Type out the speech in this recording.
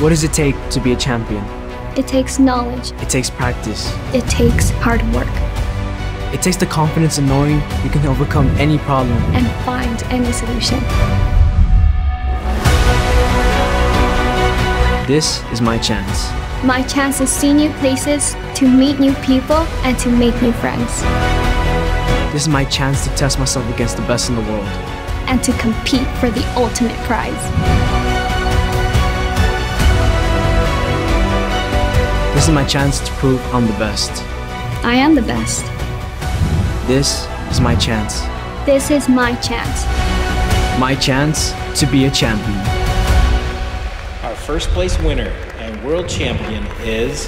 What does it take to be a champion? It takes knowledge. It takes practice. It takes hard work. It takes the confidence in knowing you can overcome any problem. And find any solution. This is my chance. My chance to see new places, to meet new people, and to make new friends. This is my chance to test myself against the best in the world. And to compete for the ultimate prize. This is my chance to prove I'm the best. I am the best. This is my chance. This is my chance. My chance to be a champion. Our first place winner and world champion is